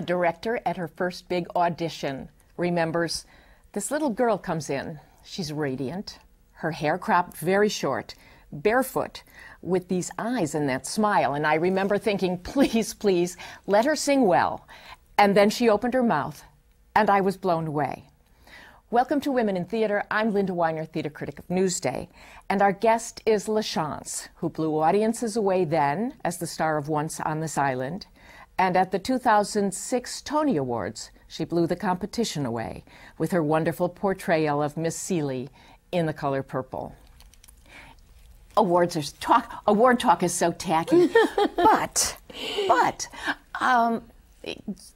the director at her first big audition remembers this little girl comes in. She's radiant, her hair cropped very short, barefoot, with these eyes and that smile. And I remember thinking, please, please, let her sing well. And then she opened her mouth, and I was blown away. Welcome to Women in Theater. I'm Linda Winer, theater critic of Newsday, and our guest is LaChanze, who blew audiences away then as the star of Once on This Island, and at the 2006 Tony Awards, she blew the competition away with her wonderful portrayal of Miss Celie in The Color Purple. Awards are talk. Award talk is so tacky, but but um,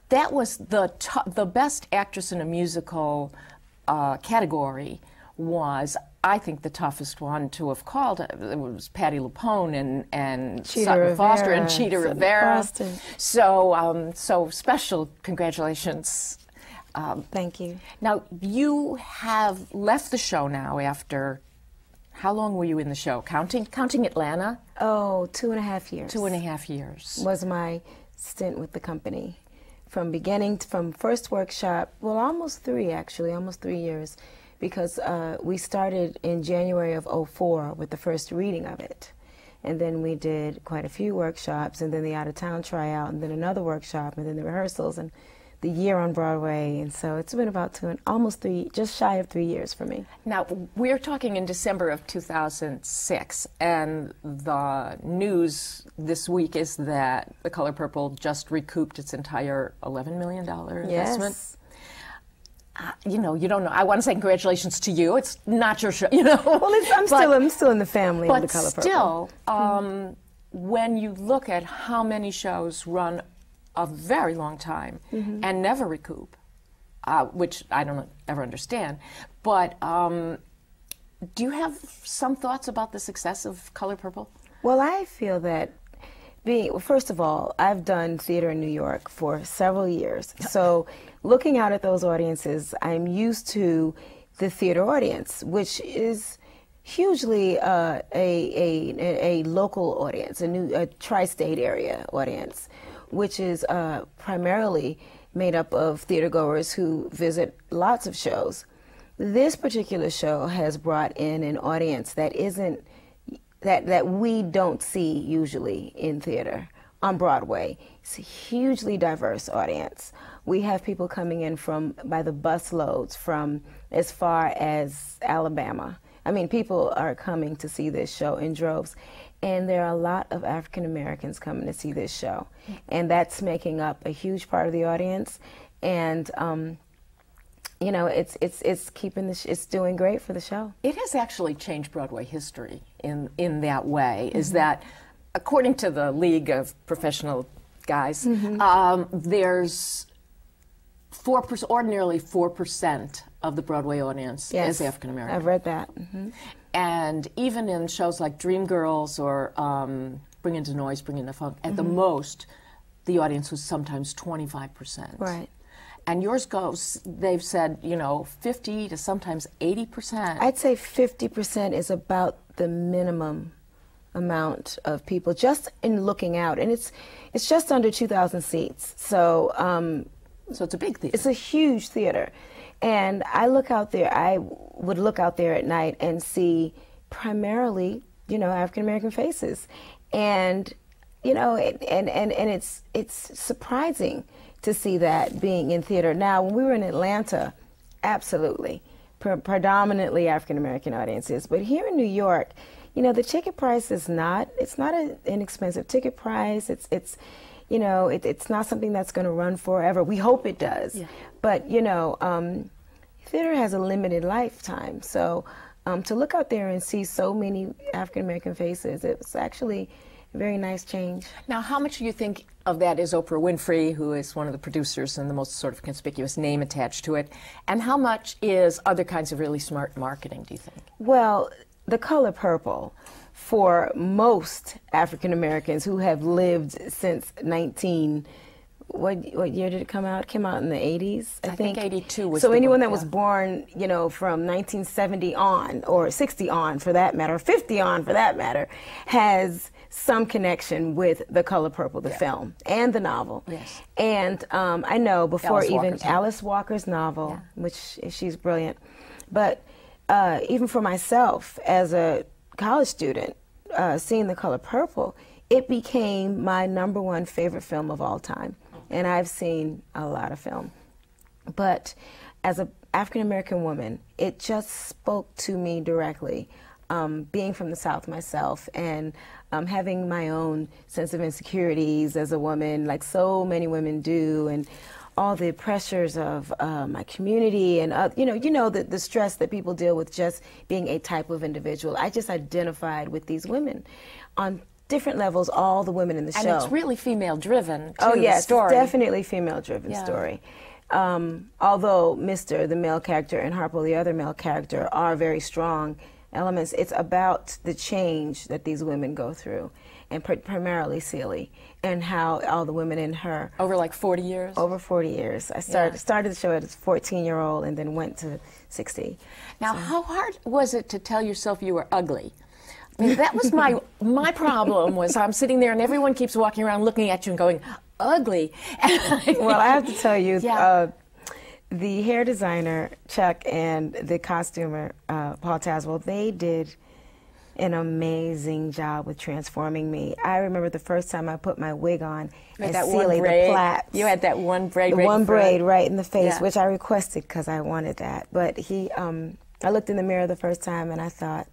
that was the the best actress in a musical uh, category was I think the toughest one to have called it was Patti LuPone and and Sutton Rivera, Foster and Chita Sutton Rivera. Foster. So um, so special congratulations. Um, Thank you. now you have left the show now after how long were you in the show? Counting counting Atlanta, Oh, two and a half years. two and a half years. was my stint with the company. From beginning, from first workshop, well, almost three actually, almost three years, because uh, we started in January of 04 with the first reading of it. And then we did quite a few workshops, and then the out of town tryout, and then another workshop, and then the rehearsals, and the year on Broadway. And so it's been about two and almost three, just shy of three years for me. Now, we're talking in December of 2006, and the news this week is that The Color Purple just recouped its entire $11 million investment. Yes. Uh, you know, you don't know. I want to say congratulations to you. It's not your show, you know. Well, it's, I'm But- still, I'm still in the family of the color purple. still, um, when you look at how many shows run a very long time Mm-hmm. and never recoup, uh, which I don't ever understand, but um, do you have some thoughts about the success of Color Purple? Well, I feel that being well, first of all, I've done theater in New York for several years. So, looking out at those audiences, I'm used to the theater audience, which is hugely uh, a, a a local audience, a new a tri-state area audience, which is uh, primarily made up of theater goers who visit lots of shows. This particular show has brought in an audience that isn't that that we don't see usually in theater on Broadway. It's a hugely diverse audience. We have people coming in from by the bus loads from as far as Alabama. I mean, people are coming to see this show in droves, and there are a lot of African Americans coming to see this show, and that's making up a huge part of the audience. And um, you know, it's it's it's keeping the sh- it's doing great for the show. It has actually changed Broadway history in in that way. Is Mm-hmm. that according to the League of Professional Guys, Mm-hmm. um, there's four percent, ordinarily four percent of the Broadway audience is African American. I've read that. hmm And even in shows like Dreamgirls or um, Bring in 'da Noise, Bring in 'da Funk, at the most, the audience was sometimes 25%. Right. And yours goes, they've said, you know, 50 to sometimes 80%. I'd say 50% is about the minimum amount of people just in looking out, and it's it's just under 2,000 seats. So um, so it's a big theater. it's a huge theater, and I look out there. I would look out there at night and see primarily, you know, African American faces, and you know, and and and it's it's surprising to see that being in theater. Now, when we were in Atlanta, absolutely, pre- predominantly African American audiences, but here in New York. You know the ticket price is not it's not an inexpensive ticket price. It's it's you know it, it's not something that's going to run forever. We hope it does, but you know um, theater has a limited lifetime. So um, to look out there and see so many African American faces, it's actually very nice change. Now, how much do you think of that is Oprah Winfrey, who is one of the producers and the most sort of conspicuous name attached to it? And how much is other kinds of really smart marketing, do you think? Well, the color purple for most African Americans who have lived since 19 what what year did it come out? It came out in the 80s, I, I think 82 was So anyone that was born, you know, from 1970 on or 60 on for that matter, 50 on for that matter, has some connection with The Color Purple, the Yeah. film, and the novel. Yes. And um, I know before Alice even Walker's novel. Alice Walker's novel, which she's brilliant, but uh, even for myself as a college student, uh, seeing The Color Purple, it became my number one favorite film of all time. And I've seen a lot of film but as an African American woman, it just spoke to me directly. Um, being from the South myself and um, having my own sense of insecurities as a woman, like so many women do, and all the pressures of uh, my community and uh, you know, you know the, the stress that people deal with just being a type of individual. I just identified with these women on different levels. All the women in the And show. And it's really female driven. Too, Oh yes, story. definitely female-driven Yeah. story. Um, although Mr. the male character and Harpo the other male character are very strong elements, it's about the change that these women go through, and pr- primarily Celie, and how all the women in her Over like 40 years. over 40 years. I started Yeah. started the show as a 14-year-old and then went to 60. Now, how hard was it to tell yourself you were ugly? I mean, that was my my problem. Was I'm sitting there and everyone keeps walking around looking at you and going, "Ugly." well, I have to tell you, Yeah. uh, the hair designer Chuck and the costumer uh, Paul Tazewell, they did an amazing job with transforming me. I remember the first time I put my wig on and that the plaits. You had that one braid the right in one braid right in the face, Yeah. which I requested because I wanted that. But he, um, I looked in the mirror the first time and I thought,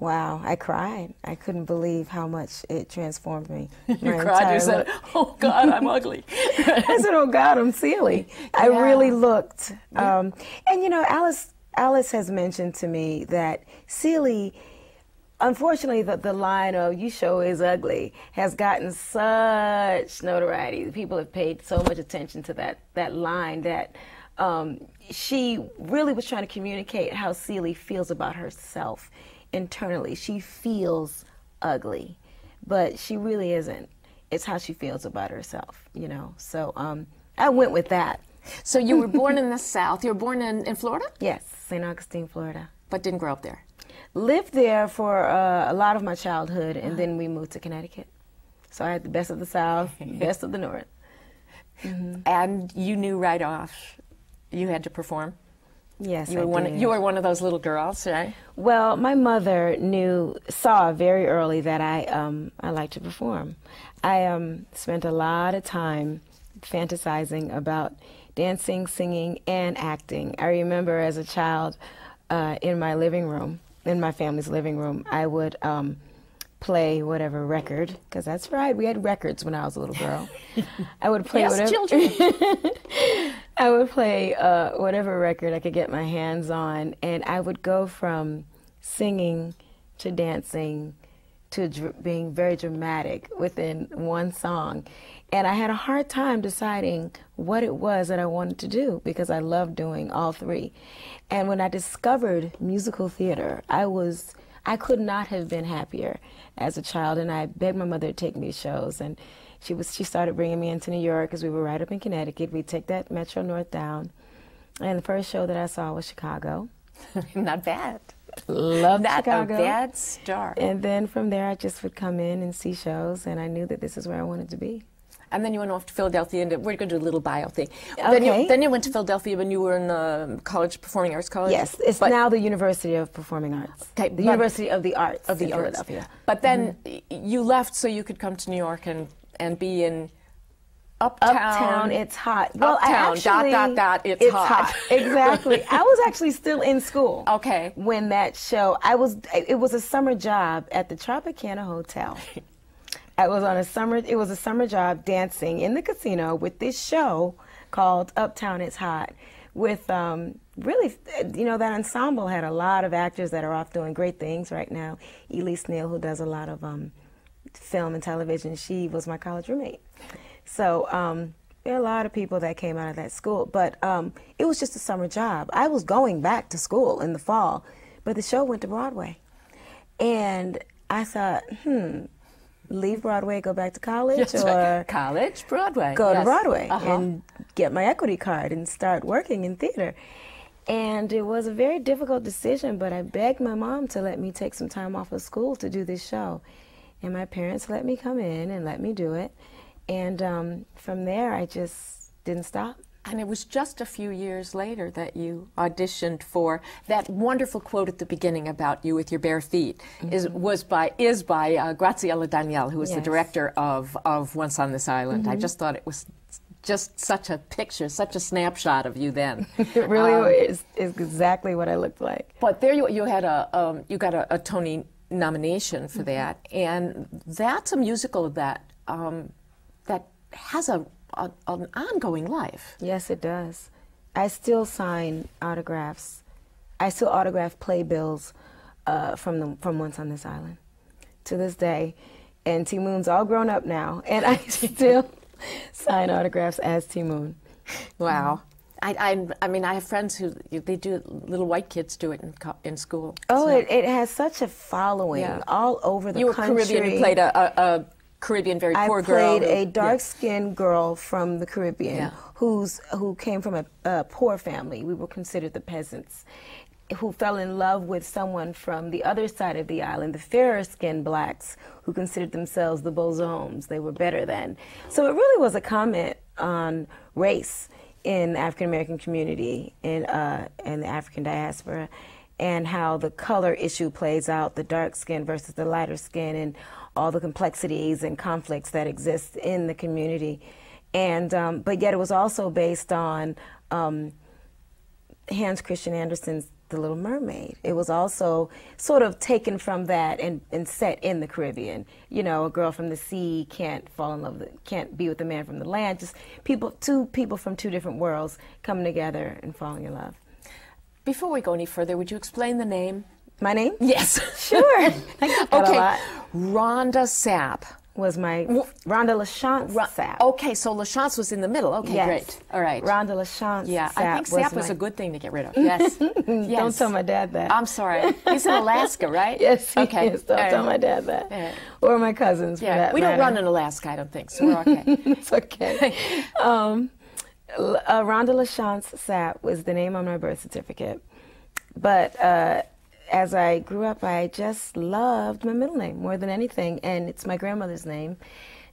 wow, I cried. I couldn't believe how much it transformed me. You cried. You said, look. "Oh God, I'm ugly." I said, "Oh God, I'm Celie." I really looked, um, and you know, Alice. Alice has mentioned to me that Celie, unfortunately, the, the line of "you show is ugly" has gotten such notoriety. People have paid so much attention to that that line that um, she really was trying to communicate how Celie feels about herself internally. She feels ugly, but she really isn't. It's how she feels about herself, you know. So um, I went with that. so you were born in the South. You were born in, in Florida, Yes, St. Augustine, Florida. but didn't grow up there. Lived there for uh, a lot of my childhood, and then we moved to Connecticut. So I had the best of the South, best of the North. And you knew right off you had to perform. Yes, You I one. did. You were one of those little girls, right? Well, my mother knew, saw very early that I, um, I like to perform. I um, spent a lot of time fantasizing about dancing, singing, and acting. I remember as a child uh, in my living room, in my family's living room, I would um, play whatever record, because that's right, we had records when I was a little girl. I would play Yes, whatever. children. I would play uh, whatever record I could get my hands on, and I would go from singing to dancing to dr- being very dramatic within one song. And I had a hard time deciding what it was that I wanted to do because I loved doing all three. And when I discovered musical theater, I was I could not have been happier as a child, and I begged my mother to take me to shows. And she was she started bringing me into New York because we were right up in Connecticut. We'd take that Metro North down, and the first show that I saw was Chicago. Not bad. Love Not Chicago. a bad start. And then from there, I just would come in and see shows, and I knew that this is where I wanted to be. And then you went off to Philadelphia, and we're going to do a little bio thing. Then, Okay. you, then you went to Philadelphia when you were in the college, Performing Arts College. Yes, it's But- now the University of Performing Arts. Okay, the University of the Arts of the in arts. Philadelphia. But then mm-hmm. y- you left so you could come to New York and and be in Uptown. Uptown, it's hot. Well, Uptown, dot, actually, dot, dot, it's hot. exactly. I was actually still in school. Okay. When that show, I was. It was a summer job at the Tropicana Hotel. I was on a summer. It was a summer job dancing in the casino with this show called Uptown It's Hot. With um, really, you know, that ensemble had a lot of actors that are off doing great things right now. Elise Neal, who does a lot of um, film and television, she was my college roommate. So um, there are a lot of people that came out of that school, but um, it was just a summer job. I was going back to school in the fall, but the show went to Broadway, and I thought, hmm, leave Broadway, go back to college, Yes, or right. college, Broadway. go to. Broadway Uh-huh. and get my equity card and start working in theater. And it was a very difficult decision, but I begged my mom to let me take some time off of school to do this show. And my parents let me come in and let me do it. And um, from there, I just didn't stop. And it was just a few years later that you auditioned for that wonderful quote at the beginning about you with your bare feet mm-hmm. is was by is by uh, Graciela Daniele, who was yes. the director of of Once on This Island. Mm-hmm. I just thought it was just such a picture, such a snapshot of you then. it really um, is, is exactly what I looked like. But there you you had a um, you got a, a, Tony nomination for mm-hmm. that, and that's a musical that um, that has a a, an ongoing life. Yes, it does. I still sign autographs. I still autograph playbills uh, from the from Once on This Island to this day. And Ti Moune's all grown up now, and I still sign autographs as Ti Moune. Wow. I, I, I, mean, I have friends who they do little white kids do it in in school. Oh, so. it, it has such a following yeah. all over the you country. You were Caribbean. You played a, a, Caribbean, very poor girl. I played a dark-skinned yeah. girl from the Caribbean yeah. who's who came from a, a, poor family. We were considered the peasants, who fell in love with someone from the other side of the island, the fairer-skinned blacks, who considered themselves the Beaux-Hommes. They were better than. So it really was a comment on race in African American community in uh, in the African diaspora, and how the color issue plays out, the dark skin versus the lighter skin, and all the complexities and conflicts that exist in the community. And um, but yet it was also based on um, Hans Christian Andersen's The Little Mermaid. It was also sort of taken from that and, and set in the Caribbean. You know, a girl from the sea can't fall in love, with, can't be with a man from the land. Just people, two people from two different worlds coming together and falling in love. Before we go any further, would you explain the name? My name? Yes. Sure. okay. Rhonda Sapp was my Rhonda LaChanze Ra- Sapp. Okay, so LaChanze was in the middle. Okay, yes. great. All right. Rhonda LaChanze Yeah, Sapp I think Sapp was, was a good thing to get rid of. Yes. yes. Don't tell my dad that. I'm sorry. He's in Alaska, right? yes, okay. Is. Don't tell my dad that. Right. Or my cousins. Yeah, we don't run in Alaska, I don't think, so we're okay. it's okay. um, uh, Rhonda LaChanze Sapp was the name on my birth certificate. But uh, as I grew up, I just loved my middle name more than anything, and it's my grandmother's name.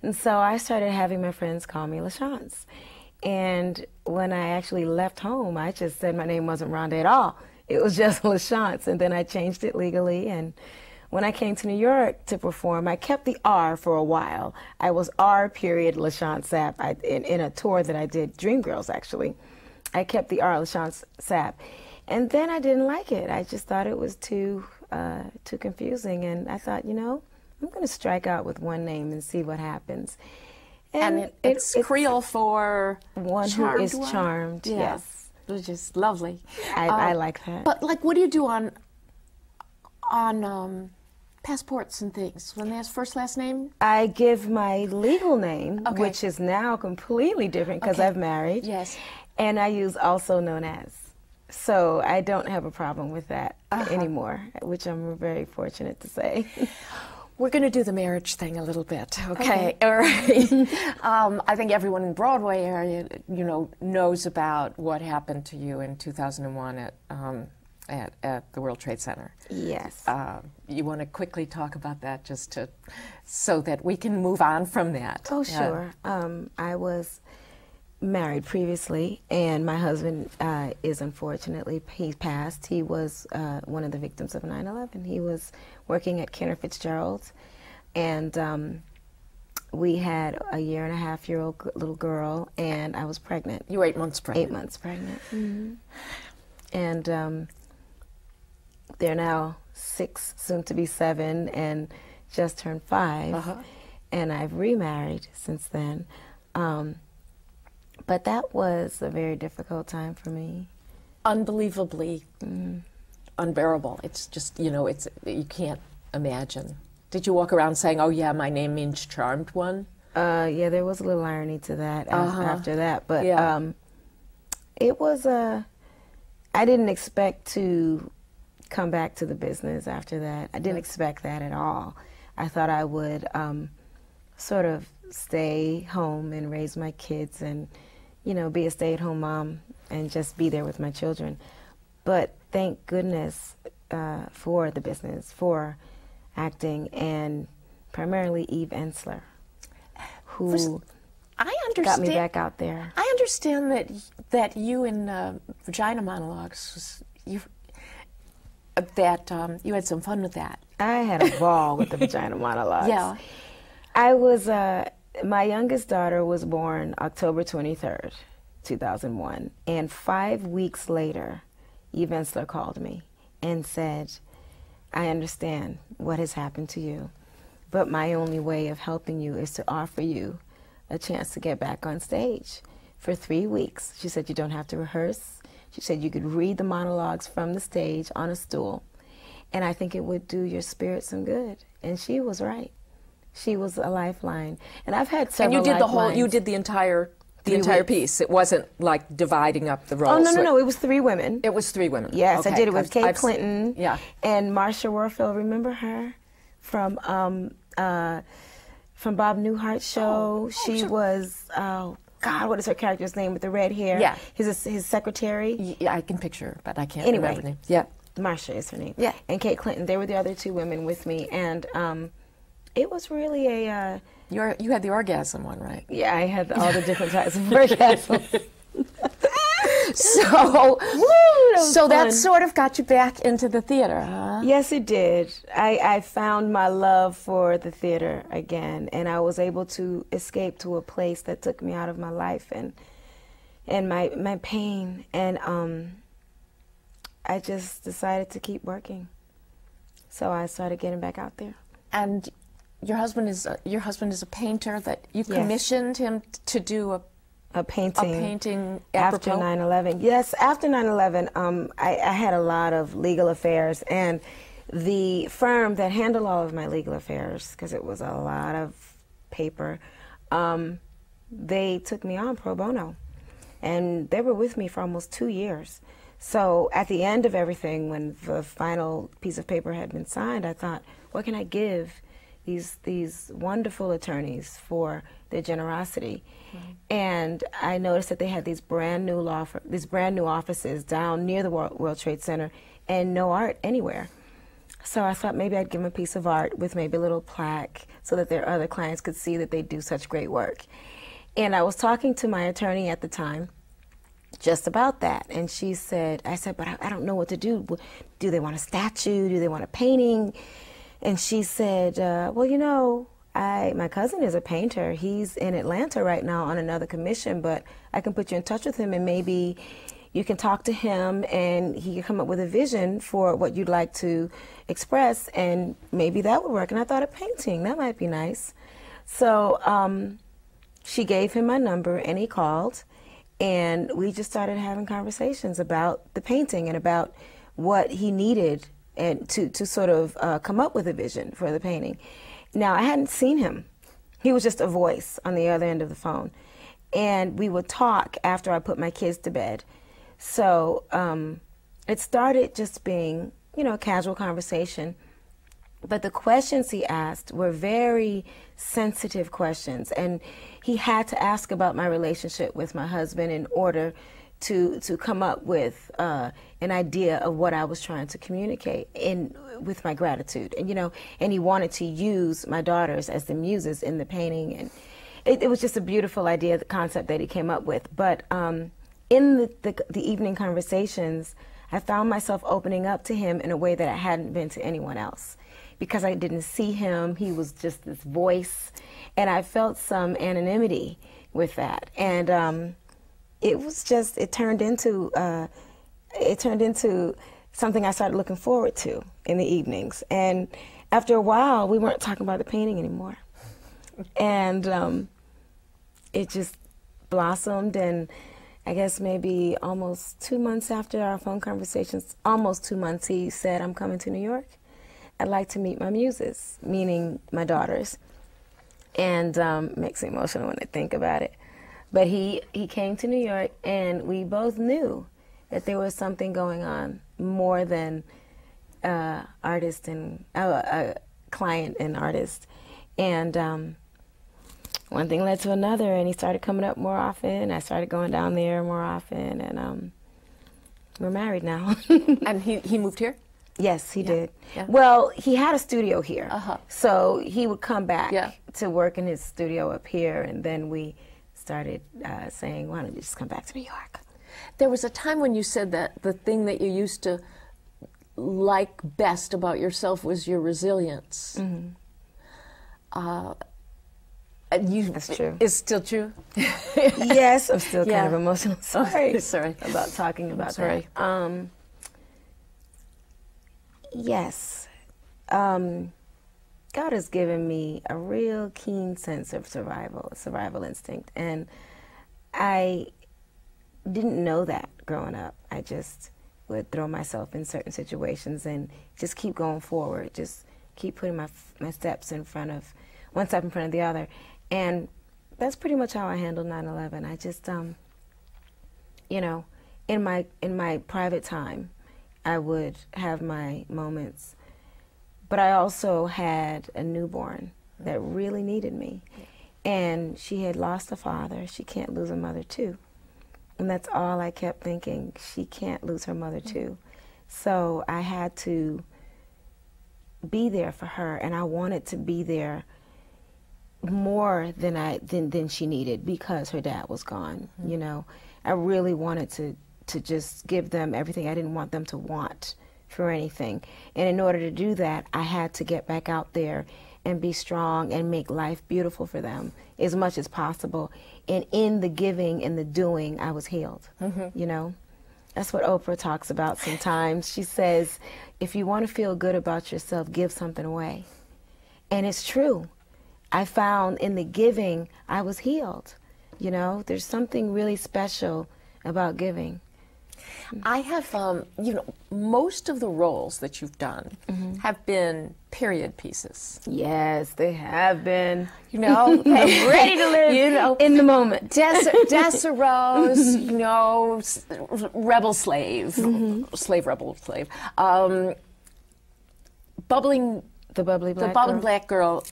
And so I started having my friends call me LaChanze. And when I actually left home, I just said my name wasn't Rhonda at all. It was just LaChanze. And then I changed it legally. And when I came to New York to perform, I kept the R for a while. I was R period LaChanze Sapp I, in, in a tour that I did, Dreamgirls actually. I kept the R LaChanze Sapp. And then I didn't like it. I just thought it was too uh, too confusing, and I thought, you know, I'm going to strike out with one name and see what happens. And, and it, it's, it's, Creole for one who is one. charmed. Yeah. Yes, which is lovely. I, um, I, like that. But like, what do you do on on um, passports and things when they ask first last name? I give my legal name, okay. which is now completely different because okay. I've married. Yes, and I use also known as. So I don't have a problem with that uh-huh. anymore, which I'm very fortunate to say. We're going to do the marriage thing a little bit, okay? okay. All right. um, I think everyone in Broadway area, you know, knows about what happened to you in 2001 at um, at, at the World Trade Center. Yes. Uh, you want to quickly talk about that, just to so that we can move on from that. Oh, sure. Um, I was married previously, and my husband uh, is unfortunately he passed. He was uh, one of the victims of 9/11. He was working at Cantor Fitzgerald, and um, we had a year and a half year old little girl, and I was pregnant. You were eight months pregnant. Eight months pregnant. Mm-hmm. And um, they're now six, soon to be seven, and just turned 5 uh-huh. And I've remarried since then. Um, but that was a very difficult time for me. Unbelievably mm. unbearable. It's just, you know, it's you can't imagine. Did you walk around saying, "Oh yeah, my name means charmed one"? Uh, yeah, there was a little irony to that uh-huh. after that, but yeah. um, it was a. Uh, I didn't expect to come back to the business after that. I didn't expect that at all. I thought I would um, sort of stay home and raise my kids and you know, be a stay at home mom and just be there with my children. But thank goodness uh, for the business, for acting, and primarily Eve Ensler, who I understand. got me back out there. I understand that that you in uh, Vagina Monologues was you that um, you had some fun with that. I had a ball with the Vagina Monologues. Yeah. I was, uh, my youngest daughter was born October 23rd, 2001. And five weeks later, Eve Ensler called me and said, I understand what has happened to you, but my only way of helping you is to offer you a chance to get back on stage for three weeks. She said, You don't have to rehearse. She said, You could read the monologues from the stage on a stool, and I think it would do your spirit some good. And she was right. She was a lifeline. And I've had several. And you did the whole. You did the entire the Three entire weeks. piece. It wasn't like dividing up the roles. Oh, no, no, no. It was three women. It was three women. Yes, I did it with Kate I've- Clinton. Yeah. And Marsha Warfield. Remember her from um, uh, from Bob Newhart's show? she sure. was oh God, what is her character's name with the red hair? Yeah. His his secretary. Yeah, I can picture, her, but I can't Anyway. remember the name. Yeah. Marsha is her name. Yeah. And Kate Clinton. They were the other two women with me, and um, it was really a. Uh, You're, you had the orgasm one, right? yeah, I had all the different types of orgasms. So, was so that sort of got you back into the theater, huh? Yes, it did. I, I found my love for the theater again, and I was able to escape to a place that took me out of my life and and my my pain, and um, I just decided to keep working. So I started getting back out there. And your husband is a, your husband is a painter that you Yes. commissioned him to do a, A painting, a painting. after 9-11 yes after 9-11 um, I, I had a lot of legal affairs and the firm that handled all of my legal affairs because it was a lot of paper um, they took me on pro bono and they were with me for almost two years so at the end of everything when the final piece of paper had been signed i thought what can i give these these wonderful attorneys for their generosity mm-hmm. and I noticed that they had these brand new law these brand new offices down near the World, World Trade Center and no art anywhere. So I thought maybe I'd give them a piece of art with maybe a little plaque so that their other clients could see that they do such great work. And I was talking to my attorney at the time just about that. And she said, I said, but I, I don't know what to do. Do they want a statue? Do they want a painting? And she said, uh, well, you know, I my cousin is a painter. He's in Atlanta right now on another commission, but I can put you in touch with him and maybe you can talk to him and he can come up with a vision for what you'd like to express and maybe that would work. And I thought a painting, that might be nice. So um, she gave him my number and he called and we just started having conversations about the painting and about what he needed and to, to sort of uh, come up with a vision for the painting. Now I hadn't seen him. He was just a voice on the other end of the phone. And we would talk after I put my kids to bed. So um, it started just being, you know, a casual conversation. But the questions he asked were very sensitive questions, and he had to ask about my relationship with my husband in order to to come up with uh, an idea of what I was trying to communicate in with my gratitude. And you know, and he wanted to use my daughters as the muses in the painting, and it, it was just a beautiful idea, the concept that he came up with. But um, in the, the the evening conversations, I found myself opening up to him in a way that I hadn't been to anyone else because I didn't see him. He was just this voice, and I felt some anonymity with that. And um, it was just it turned into uh, it turned into something I started looking forward to in the evenings. And after a while, we weren't talking about the painting anymore, and um, it just blossomed and. I guess maybe almost two months after our phone conversations, almost two months, he said, I'm coming to New York. I'd like to meet my muses, meaning my daughters. And um, makes me emotional when I think about it. But he, he came to New York, and we both knew that there was something going on more than uh, artist and uh, uh, client and artist. And um, one thing led to another, and he started coming up more often. I started going down there more often, and um, we're married now. And he, he moved here? Yes, he did. yeah. Well, he had a studio here. Uh-huh. So he would come back Yeah. to work in his studio up here, and then we started uh, saying, why don't you just come back to New York? There was a time when you said that the thing that you used to like best about yourself was your resilience. Mm-hmm. Uh, you, That's true. It's still true. yes, I'm still Yeah. kind of emotional. Sorry. sorry. About talking about sorry. that. Um, yes. Um, God has given me a real keen sense of survival, survival instinct. And I didn't know that growing up. I just would throw myself in certain situations and just keep going forward, just keep putting my, my steps in front of, one step in front of the other. And that's pretty much how I handled 9-11. I just, um, you know, in my, in my private time, I would have my moments but I also had a newborn that really needed me. And she had lost a father. She can't lose a mother, too. And that's all I kept thinking. She can't lose her mother, mm-hmm. too. So I had to be there for her, and I wanted to be there more than I than, than she needed because her dad was gone. Mm-hmm. You know, I really wanted to to just give them everything. I didn't want them to want for anything. And in order to do that, I had to get back out there and be strong and make life beautiful for them as much as possible. And in the giving and the doing, I was healed. Mm-hmm. You know, that's what Oprah talks about sometimes. She says, if you want to feel good about yourself, give something away. And it's true. I found in the giving, I was healed. You know, there's something really special about giving. I have, um, you know, most of the roles that you've done Mm-hmm. have been period pieces. Yes, they have been. You know, ready to live You know, in the moment. Des- you know, rebel slave, Mm-hmm. slave, rebel, slave. Um, bubbling, The bubbly the black girl. black girl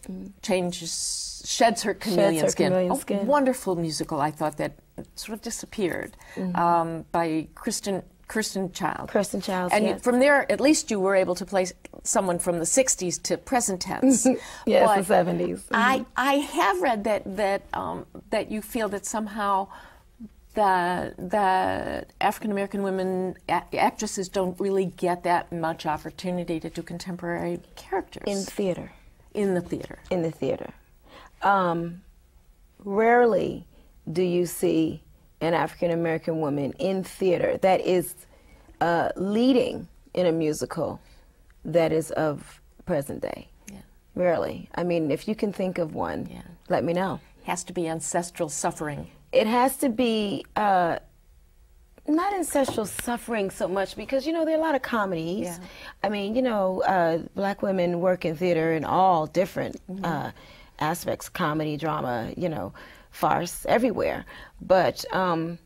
changes, sheds her chameleon her skin. chameleon A skin. wonderful musical, I thought that sort of disappeared Mm-hmm. um, by Kristen Kirsten Child. Kirsten Childs, And yes. from there, at least you were able to play someone from the '60s to present tense. Yes, But the 70s. I I have read that that um, that you feel that somehow that that African American women actresses don't really get that much opportunity to do contemporary characters in theater. in the theater. in the theater. Um, rarely do you see an African American woman in theater that is uh, leading in a musical that is of present day. Yeah. Rarely. I mean, if you can think of one, Yeah. let me know. Has to be ancestral suffering. It has to be uh, not ancestral suffering so much because you know there are a lot of comedies. Yeah. I mean, you know, uh, black women work in theater in all different Mm-hmm. uh, aspects: comedy, drama, you know, farce, everywhere. But um,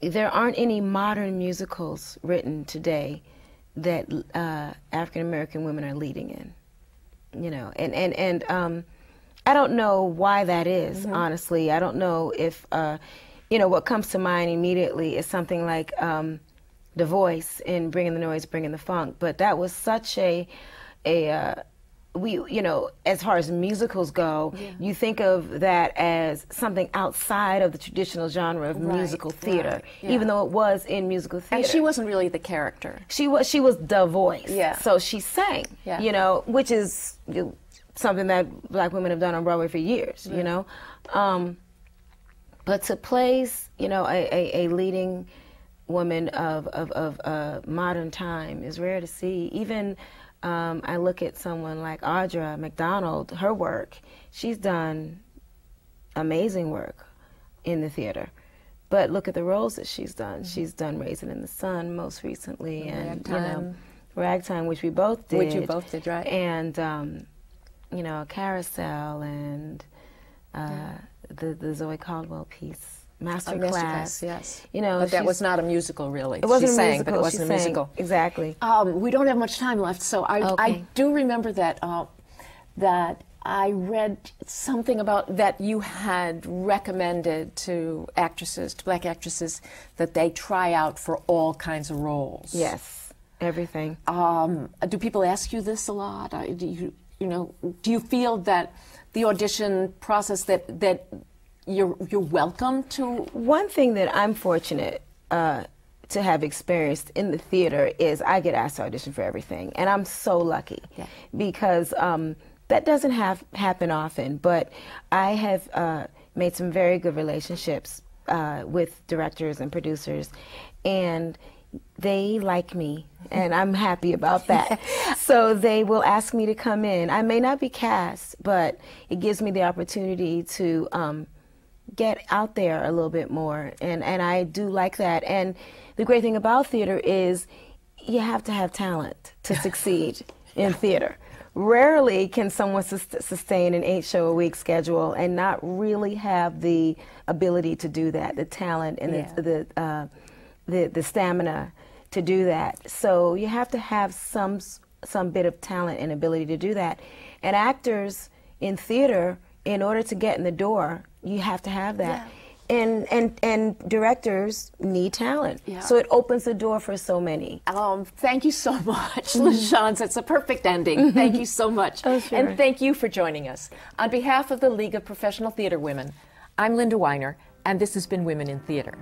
there aren't any modern musicals written today that uh, African American women are leading in you know and and and um i don't know why that is, honestly i don't know if uh you know what comes to mind immediately is something like um the voice in bringing the noise bringing the funk but that was such a a uh we you know as far as musicals go you think of that as something outside of the traditional genre of Right, musical theater right, yeah. even though it was in musical theater And she wasn't really the character. she was she was the voice. Yeah. So she sang. Yeah. You know, which is you something that black women have done on Broadway for years. You know, um, but to place you know a, a, a leading woman of of, of uh, modern time is rare to see. Even um, I look at someone like Audra McDonald. Her work, she's done amazing work in the theater. But look at the roles that she's done. She's done Raisin in the Sun most recently, and you know, Ragtime. Ragtime, which we both did. Which you both did, right. And um, you know, a Carousel and uh, the the Zoe Caldwell piece, Master Class. masterclass, yes. You know, but that was not a musical, really. It wasn't she a sang, musical. but it wasn't a sang. musical. Exactly. Um, we don't have much time left, so I, I do remember that uh, that I read something about that you had recommended to actresses, to black actresses, that they try out for all kinds of roles. Yes. Everything. Um, do people ask you this a lot? Do you, you know, do you feel that the audition process that that you're you're welcome to? One thing that I'm fortunate uh, to have experienced in the theater is I get asked to audition for everything, and I'm so lucky Yeah. because um, that doesn't have happen often. But I have uh, made some very good relationships uh, with directors and producers, and they like me and I'm happy about that. so they will ask me to come in. I may not be cast, but it gives me the opportunity to um, get out there a little bit more and and I do like that. And the great thing about theater is you have to have talent to succeed in theater. Rarely can someone sus- sustain an eight show a week schedule and not really have the ability to do that, the talent and Yeah. the, the uh, the the stamina to do that. So you have to have some some bit of talent and ability to do that. And actors in theater, in order to get in the door, you have to have that. And and and directors need talent. Yeah. So it opens the door for so many. Um, thank you so much, LaChanze. It's a perfect ending. Thank you so much. Oh, sure. And thank you for joining us. On behalf of the League of Professional Theater Women, I'm Linda Winer, and this has been Women in Theater.